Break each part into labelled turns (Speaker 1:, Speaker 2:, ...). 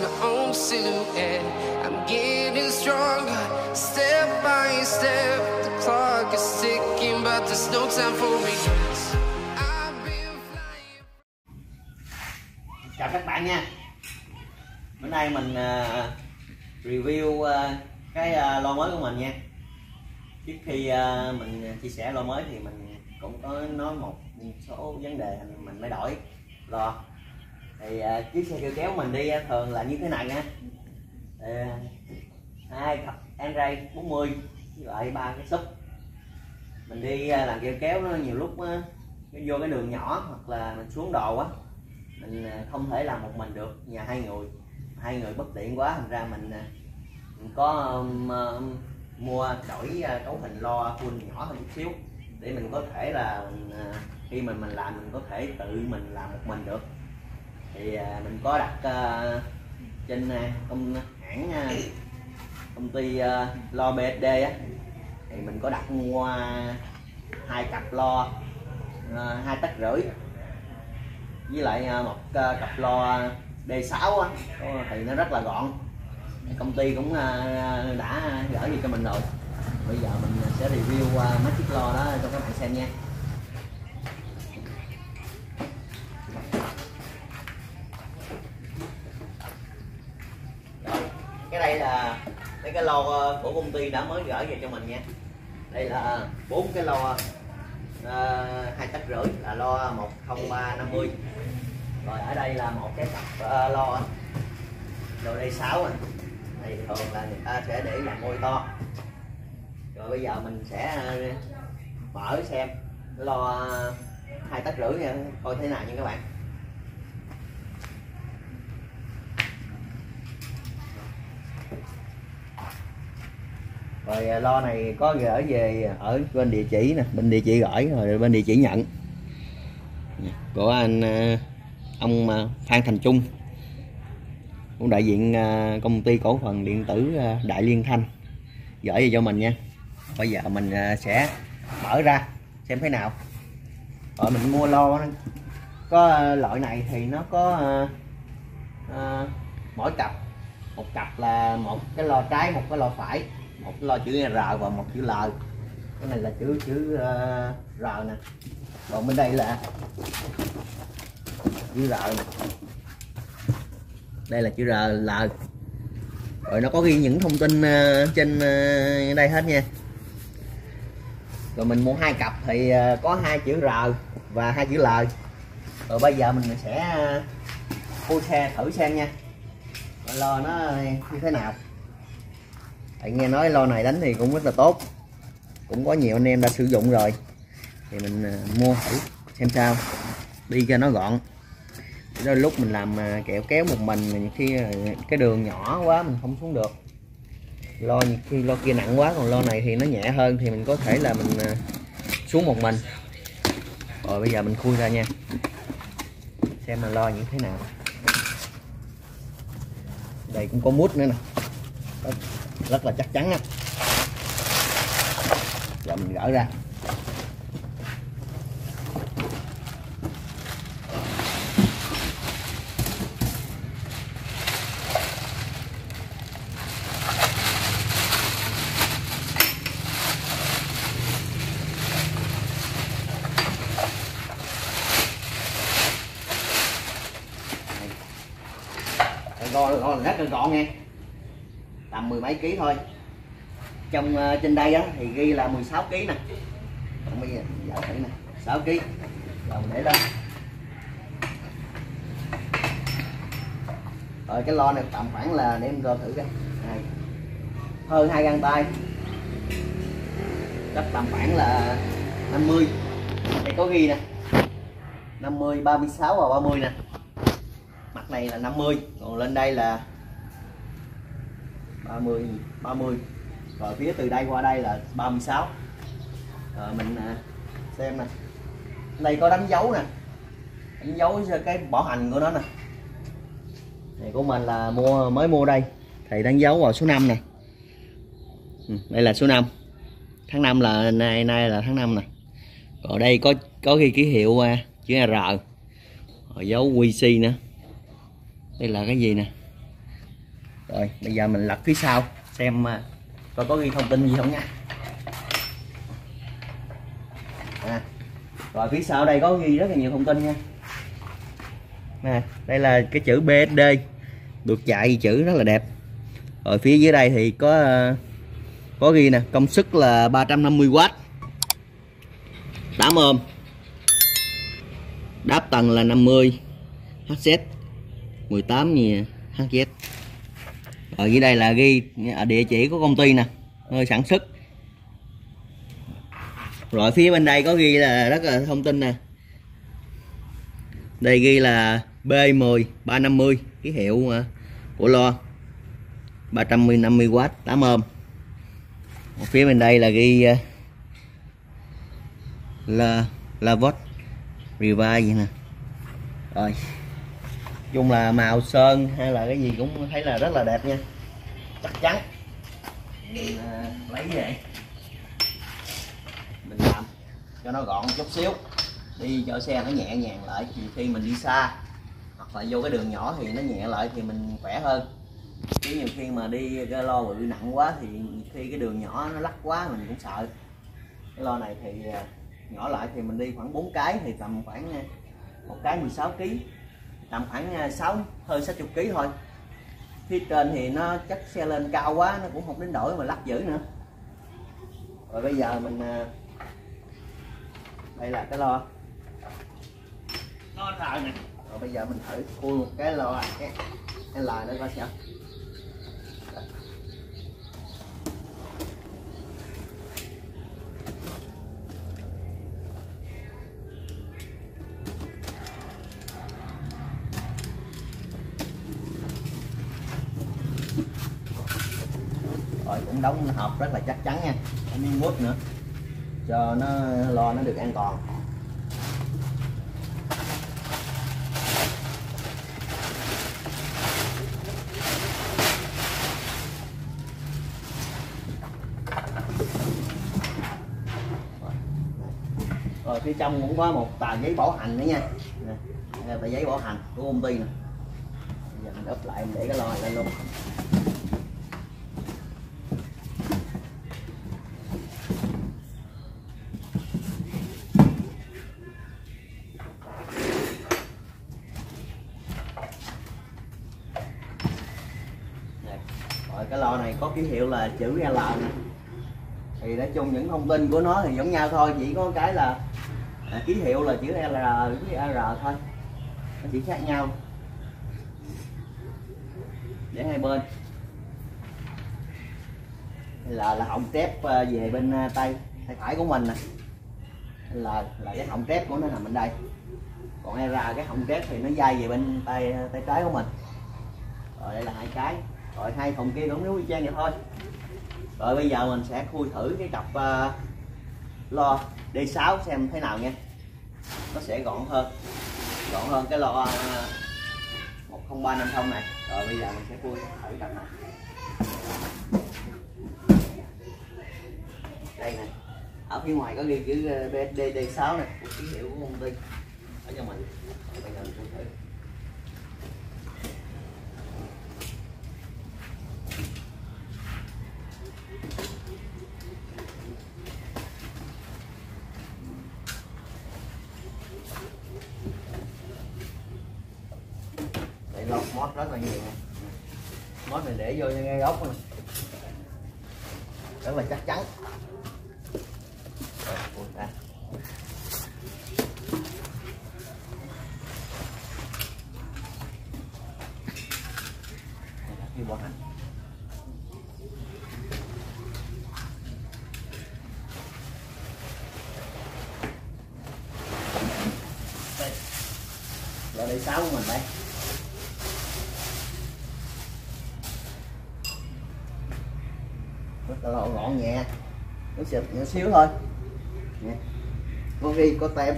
Speaker 1: lost my own silhouette. I'm getting stronger, step by step. The clock is ticking, but there's no time for regrets. I've been flying.
Speaker 2: chào các bạn nha bữa nay mình uh, review uh, cái ờ, uh, lo mới của mình nha trước khi uh, mình chia sẻ lo mới thì mình cũng có nói một số vấn đề mình mới đổi lo thì à, chiếc xe kêu kéo mình đi à, thường là như thế này nha. À, hai cặp Android 40 với lại ba cái súp mình đi à, làm kêu kéo nó nhiều lúc á, nó vô cái đường nhỏ hoặc là mình xuống đồ quá mình à, không thể làm một mình được. Nhà hai người hai người bất tiện quá thành ra mình, mình có um, um, mua đổi cấu hình lo full nhỏ hơn chút xíu để mình có thể là mình, khi mình mình làm mình có thể tự mình làm một mình được thì à, mình có đặt à, trên à, công hãng công ty lo BSD á. Thì mình có đặt mua hai cặp lo hai tấc rưỡi. Với lại một cặp lo D6 á. Thì nó rất là gọn. Công ty cũng đã gửi gì cho mình rồi. Bây giờ mình sẽ review qua mấy chiếc lo đó cho các bạn xem nha. Mấy lo ờ, của công ty đã mới gửi về cho mình nha. Đây là bốn cái lo ờ, hai tấc rưỡi là lo 10350 rồi ở đây là một cái cặp uh, lo rồi đây 6 à thì thường là người ta sẽ để làm môi to. Rồi bây giờ mình sẽ ờ, mở xem lo hai tấc rưỡi nha. Coi thế nào nha các bạn. Rồi à, lo này có gửi về ở bên địa chỉ nè bên địa chỉ gửi rồi bên địa chỉ nhận. Của anh à, ông à, Phan Thành Trung. Cũng đại diện công ty cổ phần điện tử Đại Liên Thanh. Gửi về cho mình nha. Bây giờ mình sẽ mở ra xem thế nào. Rồi mình mua lo có loại này thì nó có à, mỗi cặp. Một cặp là một cái lo trái một cái lo phải một lo chữ R và một chữ L. Cái này là chữ chữ uh, R nè. Còn bên đây là chữ R nè. Đây là chữ R L. Rồi nó có ghi những thông tin uh, trên uh, đây hết nha. Rồi mình mua hai cặp thì uh, có hai chữ R và hai chữ L. Rồi bây giờ mình sẽ khui xe thử xem nha. Rồi lo nó như thế nào. Tại nghe nói lo này đánh thì cũng rất là tốt. Cũng có nhiều anh em đã sử dụng rồi. Thì mình à, mua thử xem sao. Đi cho nó gọn. Đôi lúc mình làm à, kẹo kéo một mình nhiều khi à, cái đường nhỏ quá mình không xuống được. Lo nhiều khi lo kia nặng quá, còn lo này thì nó nhẹ hơn thì mình có thể là mình xuống một mình. Rồi bây giờ mình khui ra nha. Xem là lo như thế nào. Đây cũng có mút nữa nè rất, là chắc chắn á. Giờ mình gỡ ra lo lo rất là gọn nha tầm mười mấy ký thôi. Trong uh, trên đây á thì ghi là 16 ký nè. Còn bây giờ giả thử nè. 6 ký. Rồi để lên. Rồi cái lo này tầm khoảng là để em đo thử coi. Này. Hơn hai găng tay. Chắc tầm khoảng là 50 đây có ghi nè. 50 36 và 30 nè. Mặt này là 50 còn lên đây là 30 30 rồi phía từ đây qua đây là 36 rồi ờ, mình à, xem nè. Đây có đánh dấu nè. Đánh dấu cái bỏ hành của nó nè. Này, của mình là mua, mới mua đây. Thì đánh dấu vào số 5 nè. Ừ, đây là số 5 tháng 5 là, nay nay là tháng 5 nè. Còn đây có có ghi ký hiệu à, chữ R. Rồi dấu QC nữa. Đây là cái gì nè? Rồi bây giờ mình lật phía sau xem à, coi có ghi thông tin gì không nha. À, rồi phía sau đây có ghi rất là nhiều thông tin nha. Nè đây là cái chữ BSD được chạy chữ rất là đẹp. Rồi phía dưới đây thì có à, có ghi nè công suất là 350W 8 ôm đáp tầng là 50 HZ 18 gì HZ Ờ, rồi dưới đây là ghi ở địa chỉ của công ty nè, nơi sản xuất. Rồi phía bên đây có ghi là rất là thông tin nè. Đây ghi là B10 350 ký hiệu à, của lo 350W 8 ôm Ở phía bên đây là ghi à, là là vót revive vậy nè. Rồi chung là màu sơn hay là cái gì cũng thấy là rất là đẹp nha. Chắc chắn. Mình à, lấy vậy mình làm cho nó gọn chút xíu. Đi chở xe nó nhẹ nhàng lại thì khi mình đi xa hoặc là vô cái đường nhỏ thì nó nhẹ lại thì mình khỏe hơn. Chứ nhiều khi mà đi cái lo bự nặng quá thì khi cái đường nhỏ nó lắc quá mình cũng sợ. Cái lo này thì à, nhỏ lại thì mình đi khoảng 4 cái thì tầm khoảng à, một cái 16 kg tầm khoảng 6 à, hơn 60 kg thôi. Phía trên thì nó chất xe lên cao quá nó cũng không đến đổi mà lắc dữ nữa. Rồi bây giờ mình à, đây là cái lo. Nó rồi nè rồi bây giờ mình thử khui một cái lo cái cái lời nữa coi sao hộp rất là chắc chắn nha. Cái miếng mút nữa. Cho nó lo nó được an toàn. Rồi, phía trong cũng có một tờ giấy bảo hành nữa nha. Nè tờ giấy bảo hành của công ty nè. Giờ mình úp lại mình để cái lo này lên luôn Đây. rồi cái lò này có ký hiệu là chữ L nè thì nói chung những thông tin của nó thì giống nhau thôi chỉ có cái là à, ký hiệu là chữ L với R thôi. Nó chỉ khác nhau. Để hai bên. Là là họng tép à, về bên à, tay tay phải của mình nè. Là là cái họng tép của nó nằm bên đây. Còn R cái họng tép thì nó dai về bên tay à, tay trái của mình. Rồi đây là hai cái rồi hai thùng kia cũng nếu y chang vậy thôi. Rồi bây giờ mình sẽ khui thử cái cặp uh, lo D6 xem thế nào nha. Nó sẽ gọn hơn gọn hơn cái lo ờ, uh, 10350 này. Rồi bây giờ mình sẽ khui thử cặp này. Đây nè ở phía ngoài có ghi chữ BSD D6 này của ký hiệu của công ty. Ở cho mình. Bây giờ mình khui thử để lót mót rất là nhiều nè mót này để vô ngay góc này rất là chắc chắn Rồi, ui, đây. Đây là cái bộ hành đây là đây sáu của mình đây rất là gọn nhẹ. Nó xịt nhỏ xíu thôi. Nè có ghi có tem.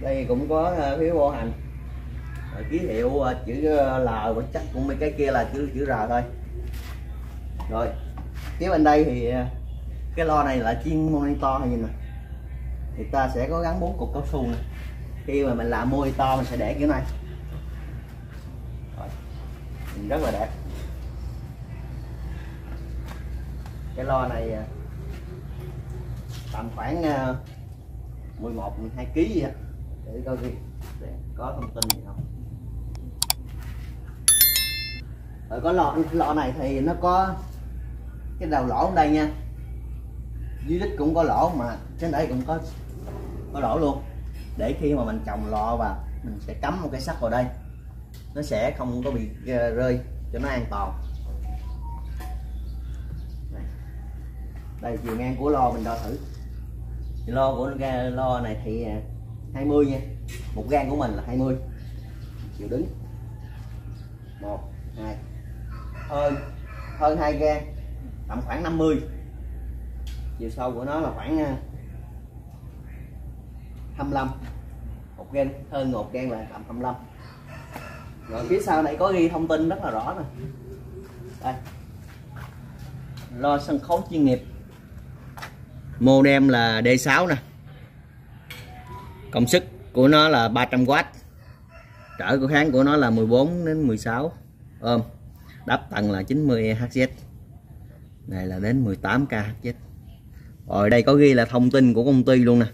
Speaker 2: Đây cũng có ờ, phiếu bảo hành. Rồi ký hiệu ờ, chữ ờ, L và chắc cũng mấy cái kia là chữ chữ R thôi. Rồi phía bên đây thì cái lo này là chuyên monitor hay gì nè. Thì ta sẽ có gắn bốn cục cao su này khi mà mình làm monitor mình sẽ để kiểu này. Rồi. rất là đẹp. Cái lo này à, tầm khoảng 11 12 kg vậy để coi gì để có thông tin gì không. Ở có lọ lọ này thì nó có cái đầu lỗ ở đây nha. Dưới đít cũng có lỗ mà trên đây cũng có có lỗ luôn. Để khi mà mình trồng lọ và mình sẽ cắm một cái sắt vào đây, nó sẽ không có bị à, rơi cho nó an toàn. Đây, chiều ngang của lo mình đo thử. Lo của lo này thì à, 20 nha. Một gan của mình là 20 chiều đứng. Một, hai. Hơn hơn hai gan tầm khoảng 50 chiều sâu của nó là khoảng à, 25 một gan hơn một gan là tầm 25 rồi phía sau này có ghi thông tin rất là rõ nè. Đây. Lo sân khấu chuyên nghiệp modem là D6 nè. Công suất của nó là 300W trở của kháng của nó là 14 đến 16 ôm. Đắp tầng là 90 Hz. Này là đến 18 kHz rồi đây có ghi là thông tin của công ty luôn nè.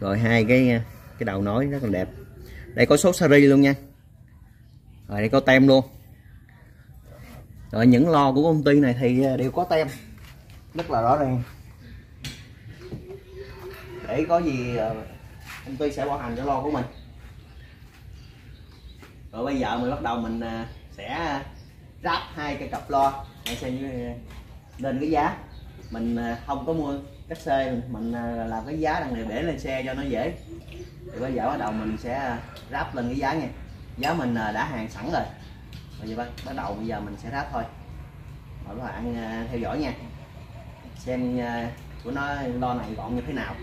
Speaker 2: Rồi hai cái cái đầu nối rất là đẹp. Đây có số seri luôn nha. Rồi đây có tem luôn. Rồi những lo của công ty này thì đều có tem rất là rõ ràng. Để có gì ờ, công ty sẽ bảo hành cho lo của mình. Rồi bây giờ mình bắt đầu mình ờ, sẽ ờ, ráp hai cái cặp lo. Để xem như lên cái giá. Mình không có mua cách xe mình làm cái giá đằng này để lên xe cho nó dễ. Thì bây giờ bắt đầu mình sẽ ráp lên cái giá nha. Giá mình đã hàng sẵn rồi. Bây giờ bắt bắt đầu bây giờ mình sẽ ráp thôi. Mọi các bạn theo dõi nha xem à, của nó lo này gọn như thế nào.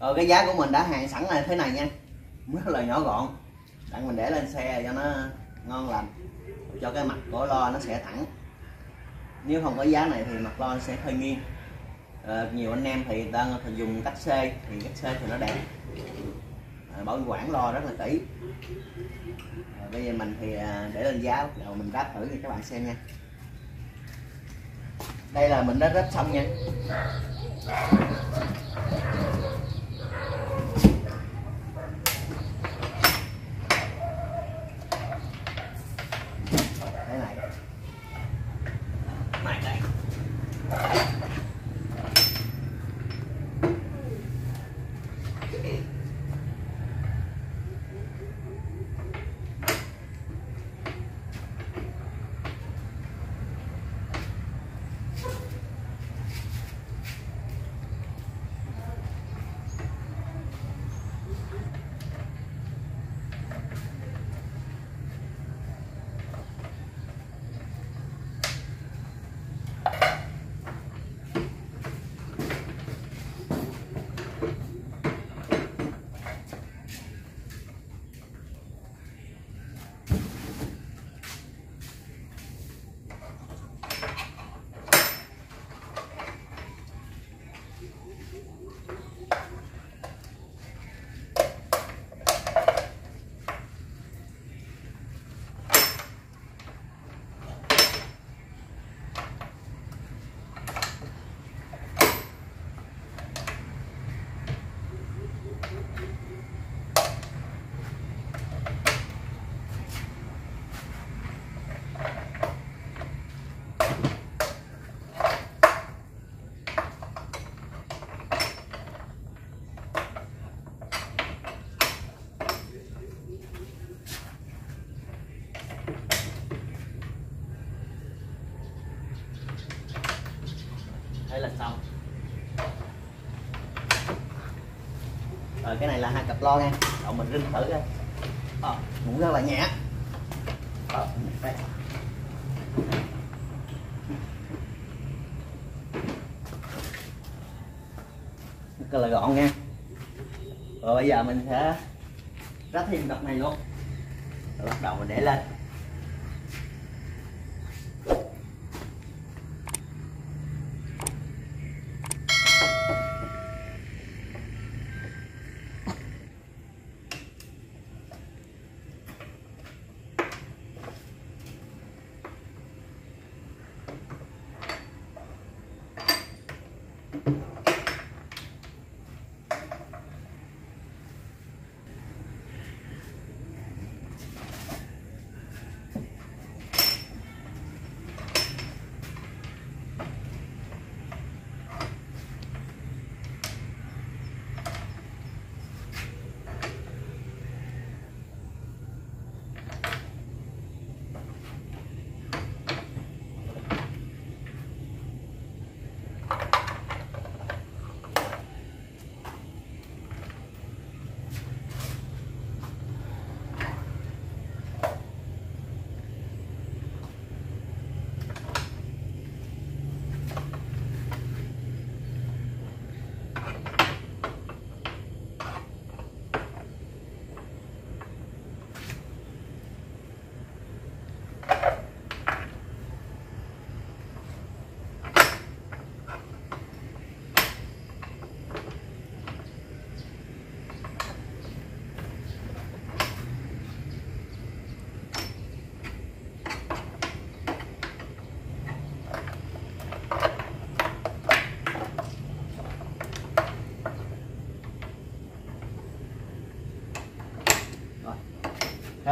Speaker 2: Rồi cái giá của mình đã hàng sẵn là thế này nha. Rất là nhỏ gọn. Đặng mình để lên xe cho nó ngon lành. Cho cái mặt của lo nó sẽ thẳng. Nếu không có giá này thì mặt lo sẽ hơi nghiêng. À, nhiều anh em thì ta dùng cách xê thì cách xê thì nó đẹp. À, bảo quản lo rất là kỹ. À, bây giờ mình thì à, để lên giá rồi mình đáp thử cho các bạn xem nha đây là mình đã ráp xong nha đây này này đây thế là xong rồi ờ, cái này là hai cặp lo nha. Cậu mình rinh thử coi. Ờ, à, cũng rất là nhẹ. À, đây. rất là gọn nha. Rồi bây giờ mình sẽ ráp thêm cặp này luôn. Rồi bắt đầu mình để lên.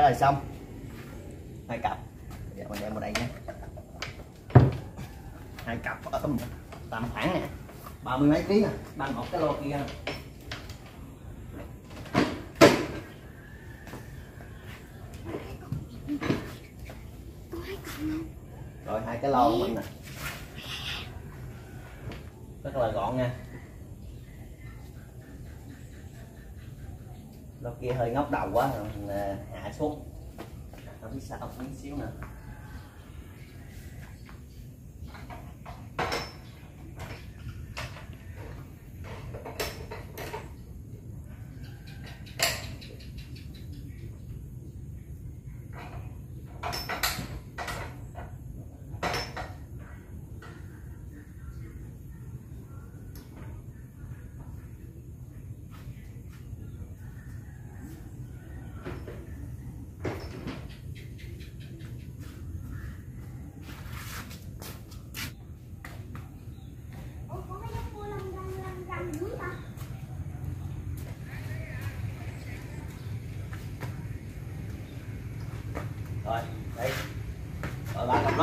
Speaker 2: Thế là xong. Hai cặp. Dạ, Giờ mình đem vào đây nha hai cặp ấm tầm khoảng nè, ba mươi mấy ký nè bằng một cái lô kia rồi, hai cái lô của mình nè. Rất là gọn nha. Nó kia hơi ngóc đầu quá, rồi mình hạ xuống. Không biết sao, không biết xíu nữa.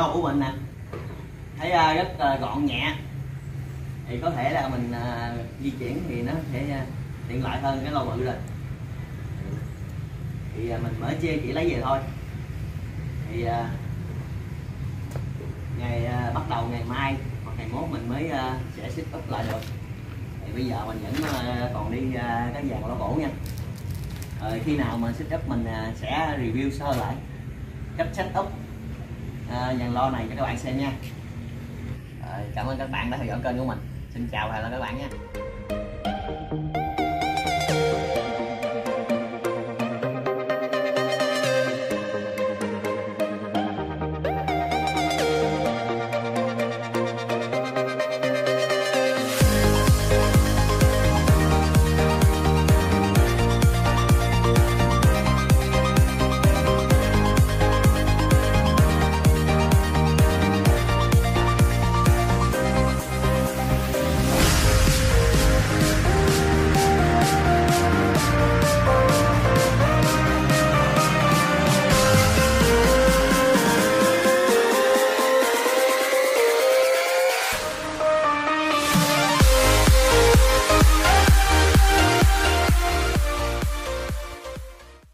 Speaker 2: Rồi ủ bệnh của mình nè thấy à, rất à, gọn nhẹ. Thì có thể là mình à, di chuyển thì nó sẽ tiện lợi hơn cái lò bự rồi thì mình mở chê chỉ lấy về thôi. Thì ngày bắt đầu ngày mai hoặc ngày mốt mình mới sẽ ship up lại được. Thì bây giờ mình vẫn còn đi cái dàn lỗ cổ nha. Rồi khi nào mà ship up mình sẽ review sơ lại. Cách set up Ờ, à, dàn lo này cho các bạn xem nha. Cảm ơn các bạn đã theo dõi kênh của mình. Xin chào và hẹn gặp lại các bạn nha.